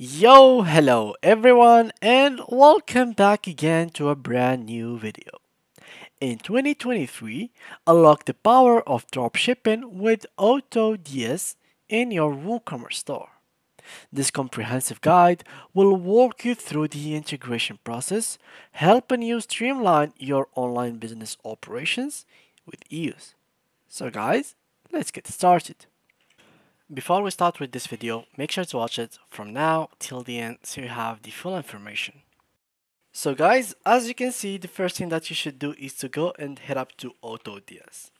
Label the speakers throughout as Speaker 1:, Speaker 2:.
Speaker 1: Yo, hello everyone, and welcome back again to a brand new video. In 2023, unlock the power of dropshipping with AutoDS in your WooCommerce store. This comprehensive guide will walk you through the integration process, helping you streamline your online business operations with ease. So guys, let's get started. Before we start with this video, make sure to watch it from now till the end so you have the full information. So guys, as you can see, the first thing that you should do is to go and head up to AutoDS.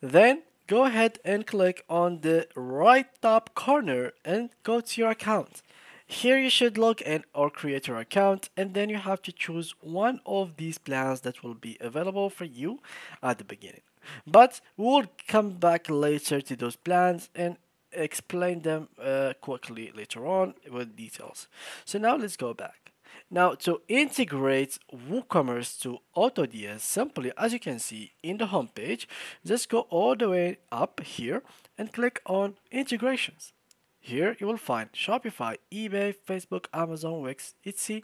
Speaker 1: Then go ahead and click on the right top corner and go to your account. Here you should log in or create your account and then you have to choose one of these plans that will be available for you at the beginning. But we'll come back later to those plans and explain them uh, quickly later on with details. So now let's go back. Now to integrate WooCommerce to AutoDS, simply as you can see in the home page, just go all the way up here and click on integrations. Here you will find Shopify, eBay, Facebook, Amazon, Wix, Etsy,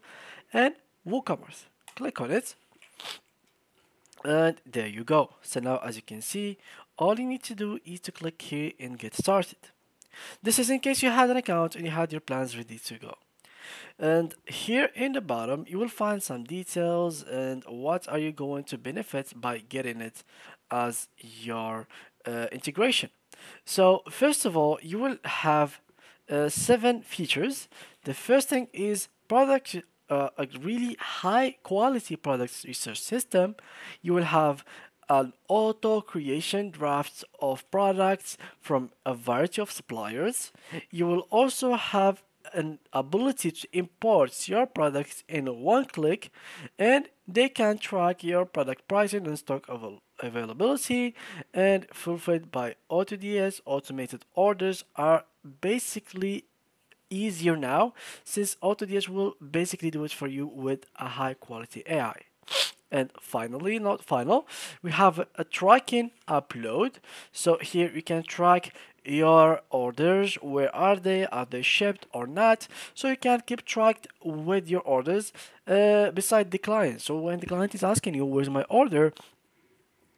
Speaker 1: and WooCommerce. Click on it and there you go. So now as you can see, all you need to do is to click here and get started. This is in case you had an account and you had your plans ready to go. And here in the bottom, you will find some details and what are you going to benefit by getting it as your uh, integration. So first of all, you will have uh, seven features. The first thing is product uh, a really high quality product research system. You will have an auto creation drafts of products from a variety of suppliers. You will also have an ability to import your products in one click and they can track your product pricing and stock avail availability and fulfilled by AutoDS automated orders are basically easier now since AutoDS will basically do it for you with a high quality AI. And finally, not final, we have a tracking upload. So here you can track your orders where are they are they shipped or not. So you can keep track with your orders uh, beside the client. So when the client is asking you where's my order?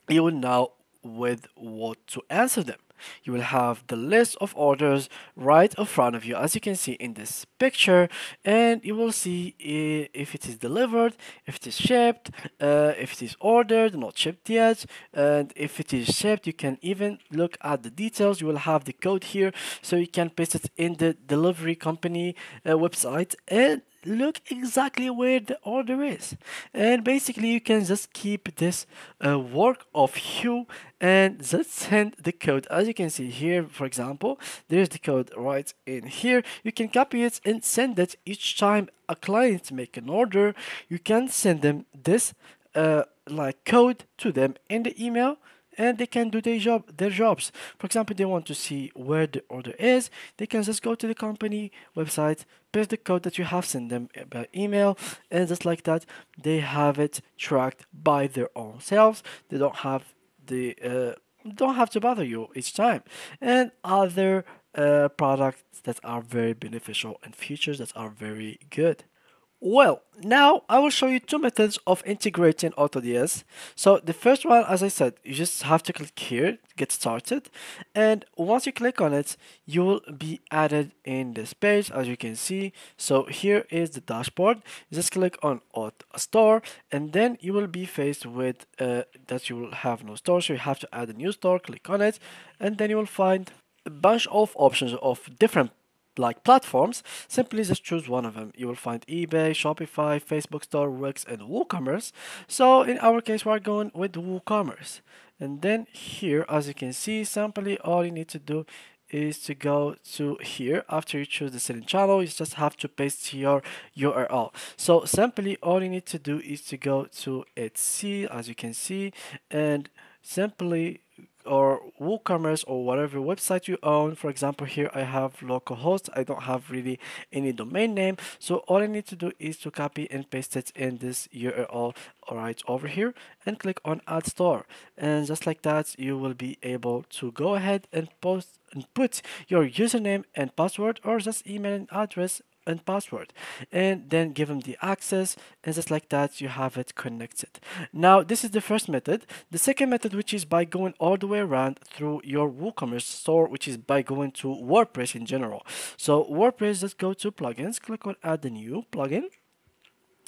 Speaker 1: you will know with what to answer them you will have the list of orders right in front of you as you can see in this picture and you will see if it is delivered if it is shipped uh, if it is ordered not shipped yet and if it is shipped you can even look at the details. You will have the code here so you can paste it in the delivery company uh, website and look exactly where the order is. And basically you can just keep this uh, work of you and just send the code. As you can see here for example there's the code right in here. You can copy it and send it. Each time a client make an order you can send them this uh, like code to them in the email and they can do their job their jobs. For example they want to see where the order is. They can just go to the company website paste the code that you have sent them by email and just like that they have it tracked by their own selves. They don't have the uh, don't have to bother you each time. And other uh, products that are very beneficial and features that are very good well, now I will show you two methods of integrating AutoDS. So the first one, as I said, you just have to click here, get started. And once you click on it, you will be added in this page, as you can see. So here is the dashboard. Just click on Auto Store, and then you will be faced with uh, that you will have no store. So you have to add a new store, click on it, and then you will find a bunch of options of different like platforms, simply just choose one of them. You will find eBay, Shopify, Facebook Store, Wix, and WooCommerce. So in our case, we're going with WooCommerce. And then here, as you can see, simply all you need to do is to go to here after you choose the selling channel you just have to paste your url so simply all you need to do is to go to etsy as you can see and simply or WooCommerce or whatever website you own. For example, here I have localhost. I don't have really any domain name. So all I need to do is to copy and paste it in this URL right over here and click on add store. And just like that, you will be able to go ahead and post and put your username and password or just email and address and password and then give them the access and just like that you have it connected. Now this is the first method. The second method which is by going all the way around through your woocommerce store which is by going to wordpress in general. So wordpress just go to plugins click on add a new plugin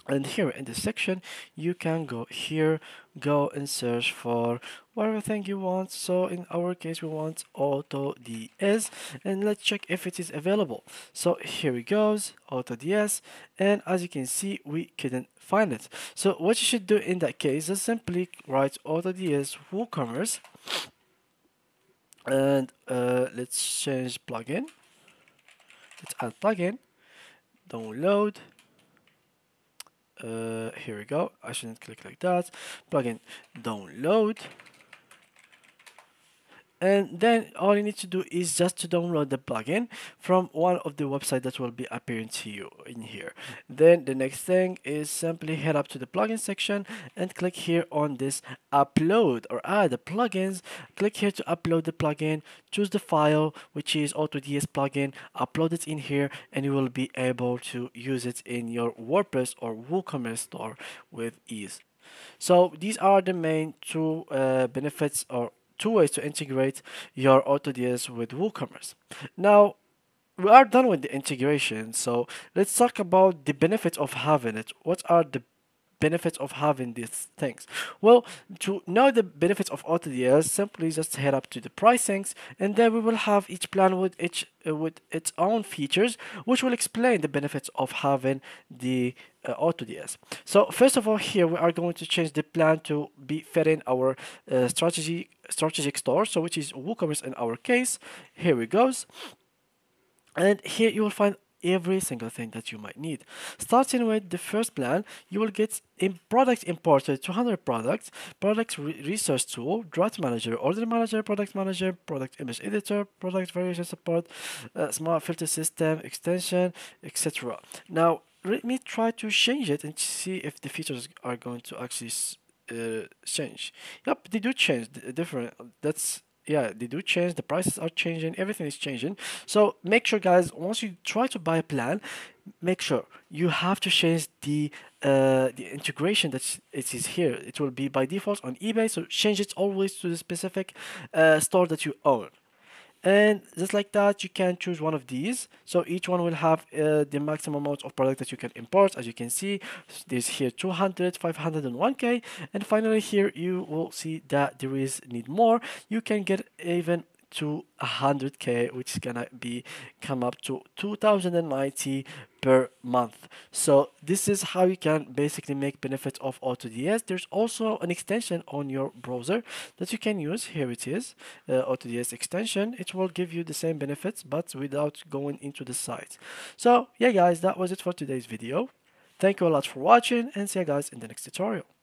Speaker 1: and here in this section you can go here go and search for whatever thing you want. So in our case we want auto AutoDS and let's check if it is available. So here it goes auto AutoDS and as you can see we couldn't find it. So what you should do in that case is simply write auto AutoDS WooCommerce and uh, let's change plugin. Let's add plugin download uh, here we go. I shouldn't click like that. Plugin download and then all you need to do is just to download the plugin from one of the websites that will be appearing to you in here. Then the next thing is simply head up to the plugin section and click here on this upload or add the plugins. Click here to upload the plugin choose the file which is AutoDS plugin upload it in here and you will be able to use it in your WordPress or WooCommerce store with ease. So these are the main two uh, benefits or two ways to integrate your AutoDS with WooCommerce. Now, we are done with the integration, so let's talk about the benefits of having it. What are the benefits of having these things? Well, to know the benefits of AutoDS, simply just head up to the pricings, and then we will have each plan with each uh, with its own features, which will explain the benefits of having the uh, AutoDS. So first of all, here we are going to change the plan to be fitting our uh, strategy strategic store, so which is WooCommerce in our case. Here it goes. And here you will find every single thing that you might need. Starting with the first plan, you will get in product imported 200 products, product re research tool, draft manager, order manager, product manager, product image editor, product variation support, uh, smart filter system, extension, etc. Now, let me try to change it and see if the features are going to actually uh, change. Yep, they do change. Different. That's yeah, they do change. The prices are changing. Everything is changing. So make sure, guys, once you try to buy a plan, make sure you have to change the uh, the integration that it is here. It will be by default on eBay. So change it always to the specific uh, store that you own and just like that you can choose one of these. So each one will have uh, the maximum amount of product that you can import. As you can see there's here 200 500 and 1k and finally here you will see that there is need more. You can get even to 100k which is gonna be come up to 2090 per month. So this is how you can basically make benefits of AutoDS there's also an extension on your browser that you can use. Here it is uh, AutoDS extension. It will give you the same benefits but without going into the site so yeah guys that was it for today's video. Thank you a lot for watching and see you guys in the next tutorial